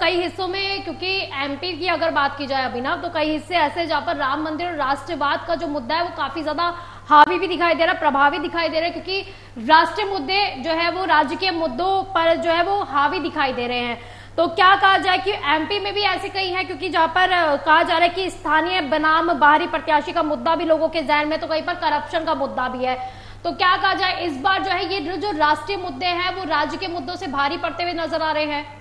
कई हिस्सों में, क्योंकि एमपी की अगर बात की जाए अभिनव तो कई हिस्से ऐसे जहाँ पर राम मंदिर और राष्ट्रवाद का जो मुद्दा है, वो काफ़ी ज़्यादा हावी भी दिखाई दे रहा है, प्रभावी दिखाई दे रहा है, क्योंकि राष्ट्रीय मुद्दे जो है, वो राज्य के मुद्दों पर जो है, वो हावी दिखाई दे रहे हैं। तो क्या कहा जाए कि एमपी में भी ऐसे कई है, क्योंकि जहाँ पर कहा जा रहा है कि स्थानीय बनाम बाहरी प्रत्याशी का मुद्दा भी लोगों के जहन में तो कहीं पर करप्शन का मुद्दा भी है। तो क्या कहा जाए, इस बार जो है, ये जो राष्ट्रीय मुद्दे हैं, वो राज्य के मुद्दों से भारी पड़ते हुए नज़र आ रहे हैं।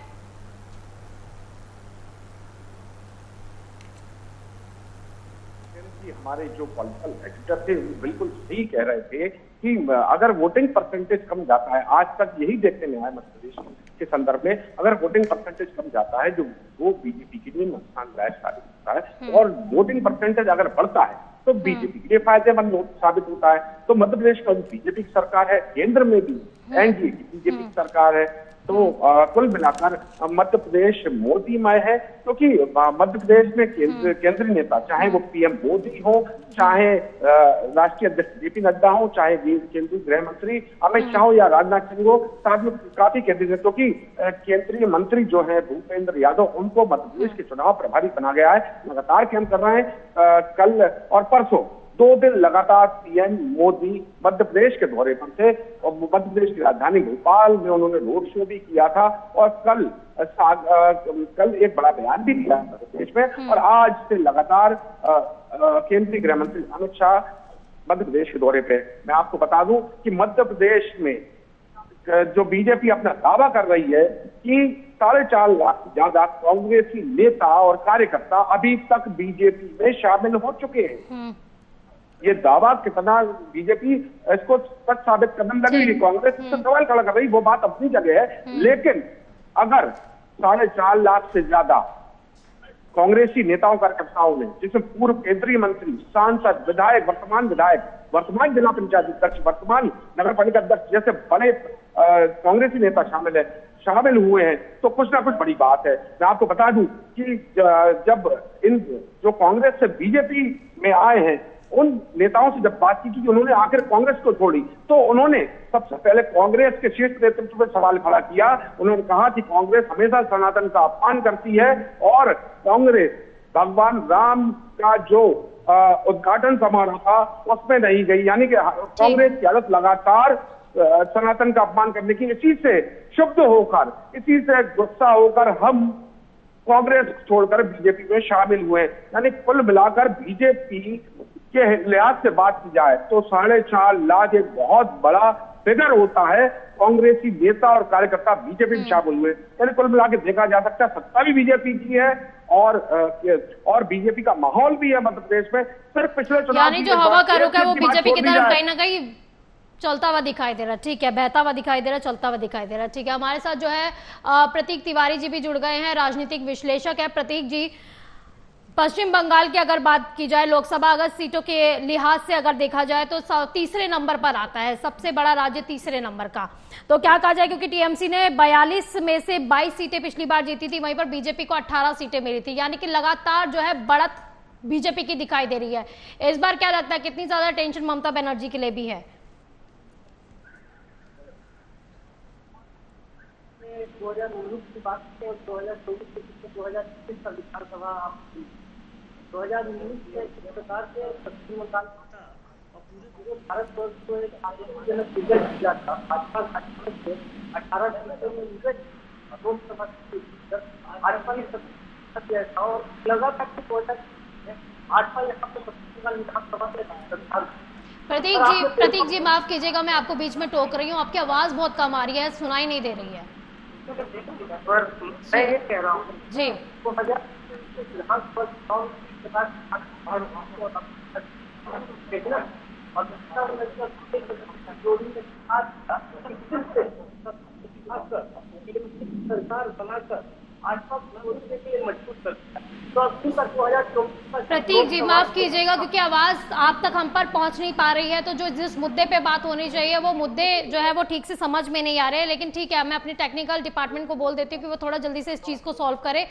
हमारे जो पॉलिटिकल एडिटर थे वो बिल्कुल सही कह रहे थे कि अगर वोटिंग परसेंटेज कम जाता है आज तक यही देखने में आया मध्य प्रदेश के संदर्भ में अगर वोटिंग परसेंटेज कम जाता है जो वो बीजेपी के लिए नुकसानदायक साबित होता है हम्म। और वोटिंग परसेंटेज अगर बढ़ता है तो बीजेपी हम्म। के लिए फ़ायदेमंद साबित होता है तो मध्य प्रदेश का बीजेपी की सरकार है केंद्र में भी एनडीए की बीजेपी की सरकार है तो कुल मिलाकर मध्य प्रदेश मोदीमय है क्योंकि तो मध्य प्रदेश में केंद्र हम्म। केंद्रीय नेता चाहे वो पीएम मोदी हो चाहे राष्ट्रीय अध्यक्ष जेपी नड्डा हो चाहे केंद्रीय गृह मंत्री अमित शाह हो या राजनाथ सिंह हो साथ में काफ़ी केंद्रीय क्योंकि केंद्रीय मंत्री जो है भूपेंद्र यादव उनको मध्य प्रदेश के चुनाव प्रभारी बना गया है लगातार कैंप कर रहे हैं कल और परसों। दो दिन लगातार पीएम मोदी मध्य प्रदेश के दौरे पर थे और मध्य प्रदेश की राजधानी भोपाल में उन्होंने रोड शो भी किया था और कल कल एक बड़ा बयान भी दिया मध्य प्रदेश में हम्म। और आज से लगातार केंद्रीय गृह मंत्री अमित शाह मध्य प्रदेश के दौरे पे मैं आपको बता दूँ कि मध्य प्रदेश में जो बीजेपी अपना दावा कर रही है कि साढ़े चार लाख से ज़्यादा कांग्रेसी नेता और कार्यकर्ता अभी तक बीजेपी में शामिल हो चुके हैं हम्म। ये दावा कितना बीजेपी इसको सच साबित करने में लगी कांग्रेस तो सवाल खड़ा कर रही वो बात अपनी जगह है। हम्म। लेकिन अगर साढ़े चार लाख से ज़्यादा कांग्रेसी नेताओं कार्यकर्ताओं ने जिसमें पूर्व केंद्रीय मंत्री सांसद विधायक वर्तमान विधायक वर्तमान जिला पंचायत अध्यक्ष वर्तमान नगर पालिका अध्यक्ष जैसे बड़े कांग्रेसी नेता शामिल है शामिल हुए हैं तो कुछ ना कुछ बड़ी बात है। मैं आपको बता दूँ कि जब इन जो कांग्रेस से बीजेपी में आए हैं उन नेताओं से जब बात की कि उन्होंने आखिर कांग्रेस को छोड़ी तो उन्होंने सबसे पहले कांग्रेस के शीर्ष नेतृत्व पर सवाल खड़ा किया। उन्होंने कहा कि कांग्रेस हमेशा सनातन का अपमान करती है और कांग्रेस भगवान राम का जो उद्घाटन समारोह था उसमें नहीं गई। यानी कि कांग्रेस की हालत लगातार सनातन का अपमान करने की इसी से शुद्ध होकर इसी से गुस्सा होकर हम कांग्रेस छोड़कर बीजेपी में शामिल हुए। यानी कुल मिलाकर बीजेपी के लिहाज से बात की जाए तो साढ़े चार लाख एक बहुत बड़ा फिगर होता है। कांग्रेसी नेता और कार्यकर्ता बीजेपी में शामिल हुए। यानी कुल मिला के देखा जा सकता है सत्ता भी बीजेपी की है और और बीजेपी का माहौल भी है मध्य प्रदेश में। सिर्फ़ पिछले चुनाव जो हवा का रुख है वो बीजेपी की तरफ़ कहीं ना कहीं चलता हुआ दिखाई दे रहा ठीक है बहता हुआ दिखाई दे रहा चलता हुआ दिखाई दे रहा ठीक है हमारे साथ जो है प्रतीक तिवारी जी भी जुड़ गए हैं राजनीतिक विश्लेषक है। प्रतीक जी पश्चिम बंगाल की अगर बात की जाए, लोकसभा अगर सीटों के लिहाज से अगर देखा जाए तो तीसरे नंबर पर आता है, सबसे बड़ा राज्य तीसरे नंबर का। तो क्या कहा जाए, क्योंकि टीएमसी ने 42 में से 22 सीटें पिछली बार जीती थी, वहीं पर बीजेपी को 18 सीटें मिली थी। यानी कि लगातार जो है बढ़त बीजेपी की दिखाई दे रही है। इस बार क्या लगता है, कितनी ज़्यादा टेंशन ममता बनर्जी के लिए भी है? दो हज़ार उन्नीस की बात करें दो हज़ार चौबीस दो हज़ार इक्कीस का विधानसभा दो हज़ार उन्नीस में इस प्रकार से पश्चिम बंगाल और पूरे भारत वर्ष को एक आश्चर्यजनक रिज़ल्ट किया था। भाजपा घाटी से अठारह सीटों में रिज़ल्ट लोकसभा भाजपा ने किया और लगा दो हज़ार भाजपा यहाँ पे पश्चिम बंगाल विधानसभा से प्रतीक जी प्रतीक जी माफ़ कीजिएगा मैं आपको बीच में टोक रही हूँ। आपकी आवाज़ बहुत कम आ रही है सुनाई नहीं दे रही है। मैं ये कह रहा हूँ जी। प्रतीक जी, माफ़ कीजिएगा, क्योंकि आवाज़ आप तक हम पर पहुँच नहीं पा रही है तो जो जिस मुद्दे पे बात होनी चाहिए, वो मुद्दे जो है वो ठीक से समझ में नहीं आ रहे लेकिन ठीक है, मैं अपनी टेक्निकल डिपार्टमेंट को बोल देती हूँ कि वो थोड़ा जल्दी से इस चीज़ को सॉल्व करे।